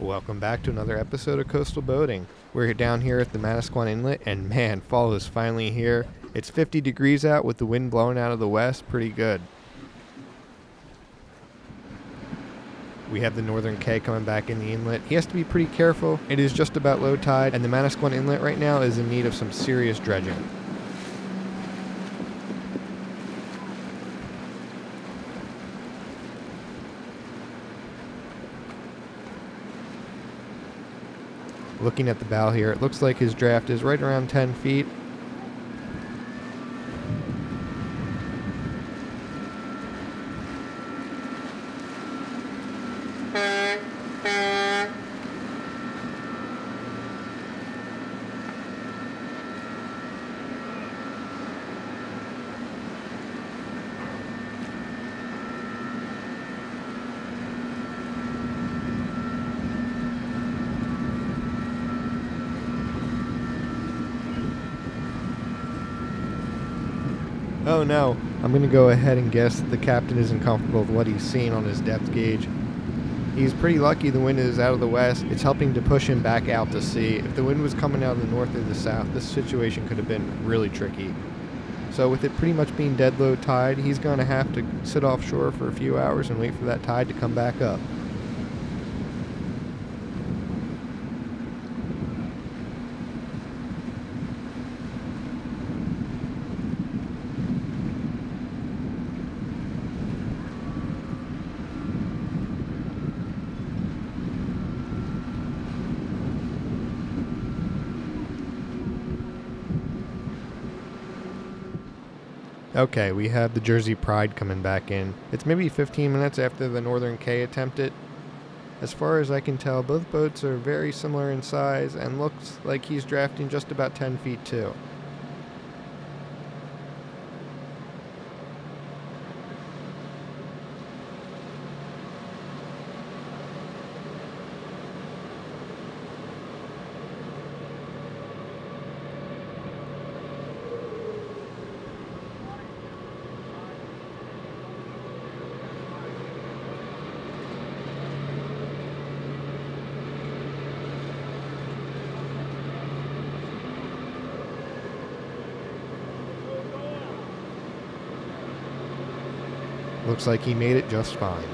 Welcome back to another episode of Coastal Boating. We're down here at the Manasquan Inlet, and man, fall is finally here. It's 50 degrees out with the wind blowing out of the west, pretty good. We have the Northern Cay coming back in the inlet. He has to be pretty careful. It is just about low tide, and the Manasquan Inlet right now is in need of some serious dredging. Looking at the bow here, it looks like his draft is right around 10 feet. Oh no, I'm going to go ahead and guess that the captain isn't comfortable with what he's seeing on his depth gauge. He's pretty lucky the wind is out of the west. It's helping to push him back out to sea. If the wind was coming out of the north or the south, this situation could have been really tricky. So with it pretty much being dead low tide, he's going to have to sit offshore for a few hours and wait for that tide to come back up. Okay, we have the Jersey Pride coming back in. It's maybe 15 minutes after the Northern Cay attempted. As far as I can tell, both boats are very similar in size and looks like he's drafting just about 10 feet too. Looks like he made it just fine.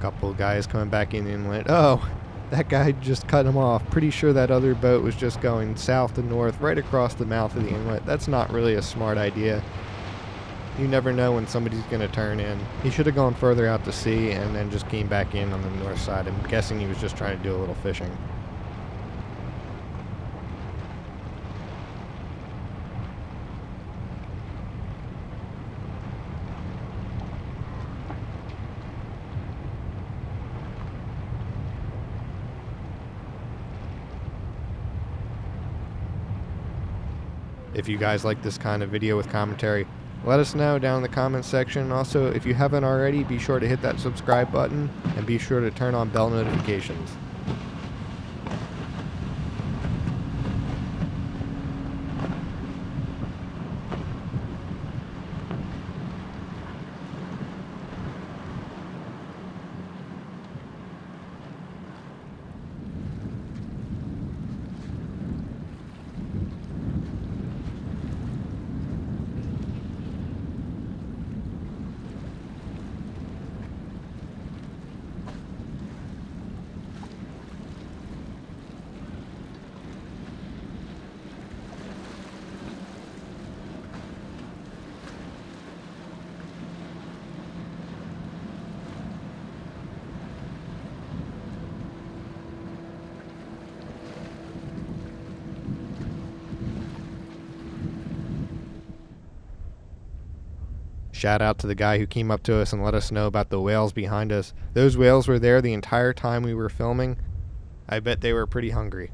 Couple guys coming back in the inlet. Oh, that guy just cut him off. Pretty sure that other boat was just going south to north right across the mouth of the inlet. That's not really a smart idea. You never know when somebody's going to turn in. He should have gone further out to sea and then just came back in on the north side. I'm guessing he was just trying to do a little fishing. If you guys like this kind of video with commentary, let us know down in the comments section. Also, if you haven't already, be sure to hit that subscribe button and be sure to turn on bell notifications. Shout out to the guy who came up to us and let us know about the whales behind us. Those whales were there the entire time we were filming. I bet they were pretty hungry.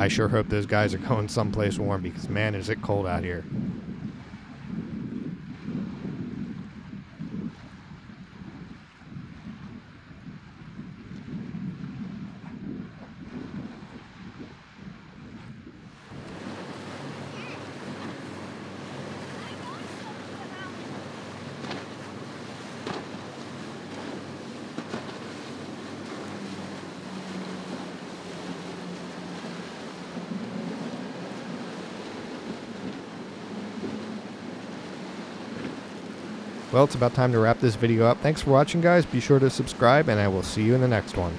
I sure hope those guys are going someplace warm because man, is it cold out here. Well, it's about time to wrap this video up. Thanks for watching, guys. Be sure to subscribe, and I will see you in the next one.